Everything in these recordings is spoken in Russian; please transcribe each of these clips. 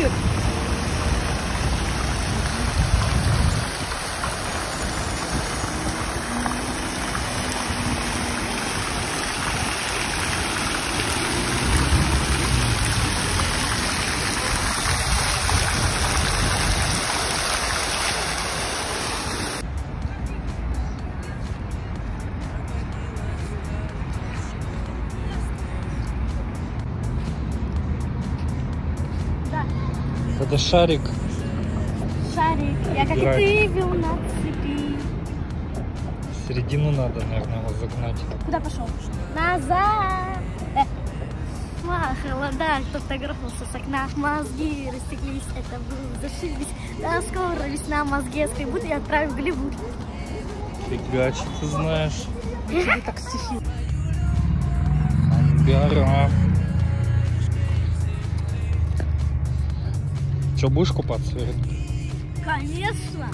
Thank you. Это шарик. шарик. Я как Играть. и ты бил на цепи. В середину надо, наверное, его загнать. Куда пошел? Назад. Э. Ах, холода, кто-то грохнулся с окна, мозги растеклись, это было зашибись. Да скоро весна мозги скребут и отправим в Голливуд. Фига, что ты знаешь. Так стихи. Ангара. Че, будешь купаться? Конечно.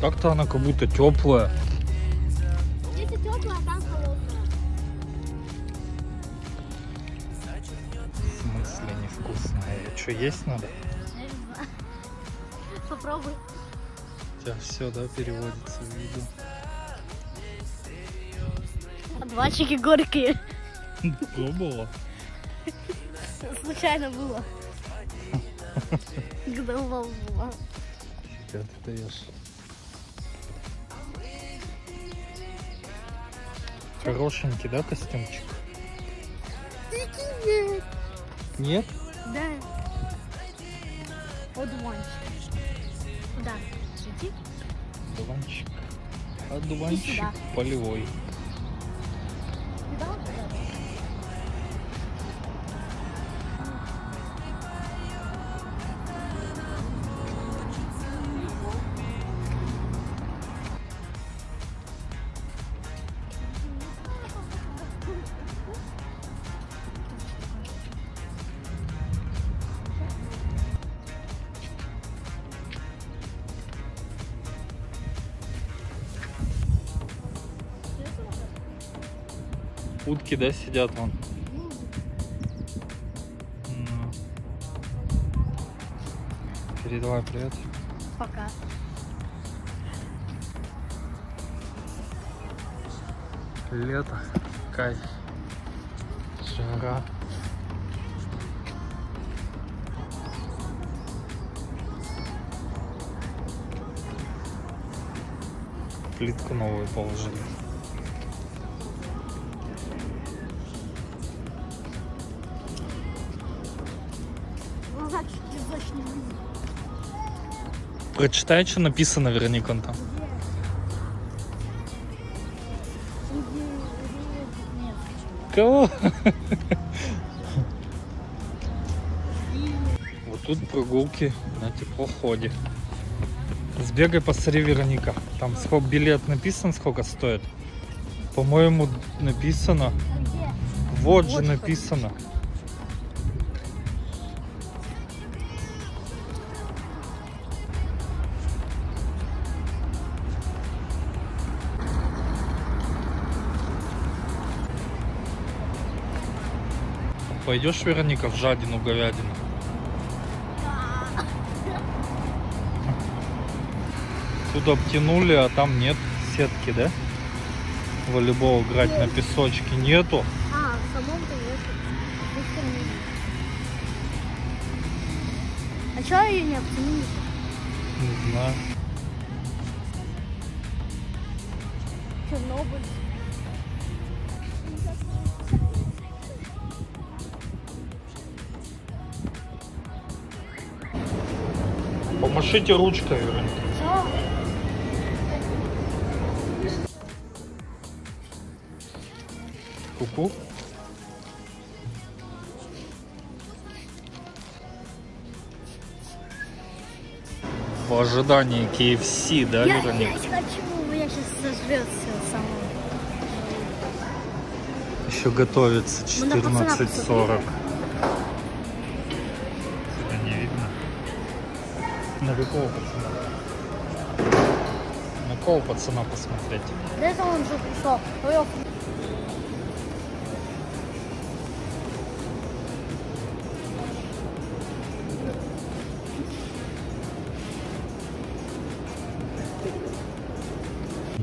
Как-то она как будто теплая. Здесь тепло, а там холодно. В смысле невкусная? Что, есть надо? Попробуй. У тебя все, да, переводится в виду. Одуванчики горькие. Пробовала? Случайно было. Упал было. Фига ты даешь. Хорошенький, да, костюмчик? Нет? Да. Одуванчик. Куда? Иди. Одуванчик. Одуванчик сюда. полевой. Утки, да, сидят вон. Ну. Передавай привет. Пока. Лето, кайф, жара. Плитку новую положили. Прочитай, что написано, Вероника, он там. Кого? Вот тут прогулки на теплоходе. Сбегай, посмотри, Вероника. Там сколько билет написан, сколько стоит. По-моему, написано. Вот, же написано. Пойдешь, Вероника, в жадину говядину? Тут обтянули, а там нет сетки, да? Волейбол играть на песочке нету. А, в самом-то нет. Быстро не видно. А чё ее не обтянули? Не знаю. Чернобыль. Помашите ручкой, Вероника. Ку-ку. В ожидании KFC, да, Я Вероника? есть хочу, у меня сейчас сожрется само. Еще готовится Мы на пацана 14.40. На какого пацана? На какого пацана посмотреть? Да это он же пришел. Ох.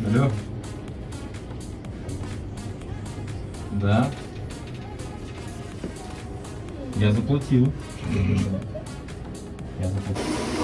Алло. Да. Я заплатил. Я заплатил.